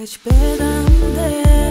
Kaç bedende